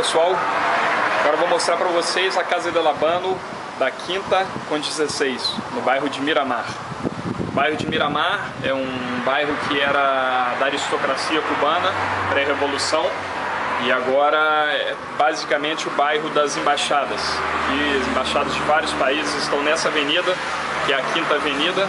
pessoal, agora vou mostrar para vocês a Casa de Labano da Quinta com 16, no bairro de Miramar. O bairro de Miramar é um bairro que era da aristocracia cubana, pré-revolução, e agora é basicamente o bairro das embaixadas. E as embaixadas de vários países estão nessa avenida, que é a Quinta Avenida,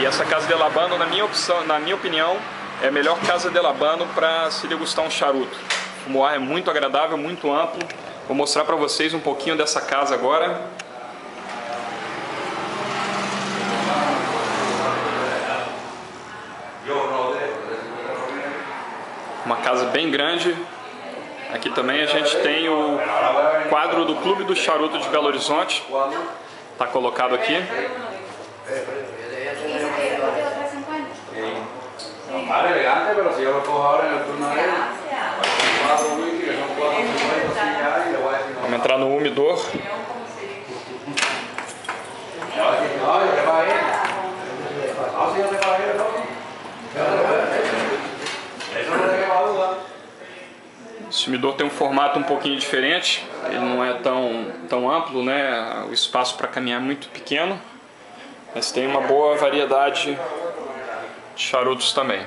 e essa Casa de Labano, na minha, opção, na minha opinião, é a melhor Casa de Labano para se degustar um charuto. O fumoar é muito agradável, muito amplo. Vou mostrar para vocês um pouquinho dessa casa agora. Uma casa bem grande. Aqui também a gente tem o quadro do Clube do Charuto de Belo Horizonte. Está colocado aqui. Vale elegante, pero si yo lo cojo ahora en el turno de él, queda duda. Esse umidor tem um formato um pouquinho diferente, ele não é tão, tão amplo, né? o espaço para caminhar é muito pequeno, mas tem uma boa variedade de charutos também.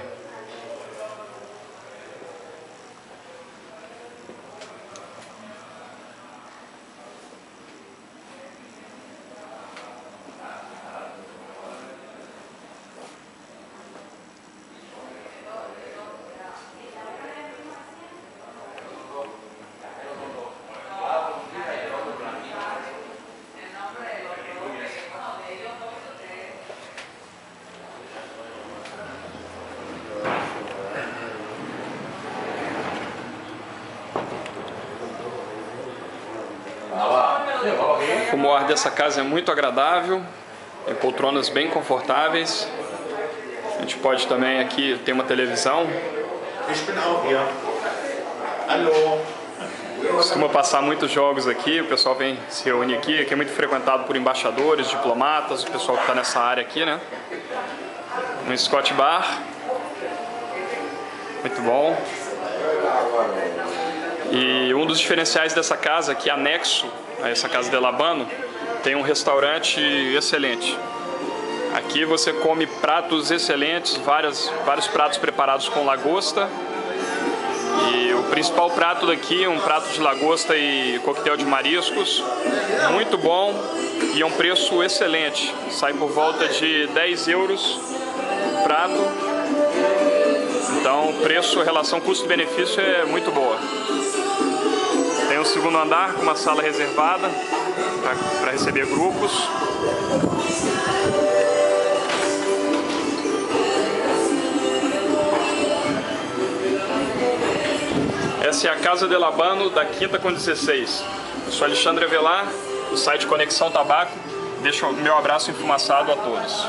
O fumoar dessa casa é muito agradável, tem poltronas bem confortáveis. A gente pode também aqui ter uma televisão. Costuma passar muitos jogos aqui, o pessoal vem se reúne aqui, aqui é muito frequentado por embaixadores, diplomatas, o pessoal que está nessa área aqui, né? Um Scott Bar. Muito bom. E um dos diferenciais dessa casa, que é anexo a essa casa de Labano, tem um restaurante excelente. Aqui você come pratos excelentes, várias, vários pratos preparados com lagosta, e o principal prato daqui é um prato de lagosta e coquetel de mariscos, muito bom e é um preço excelente. Sai por volta de 10 euros o prato. Então, preço, relação custo-benefício é muito boa. Segundo andar com uma sala reservada para receber grupos. Essa é a Casa de Labano da Quinta com 16. Eu sou Alexandre Avelar, do site Conexão Tabaco. Deixo meu abraço enfumaçado a todos.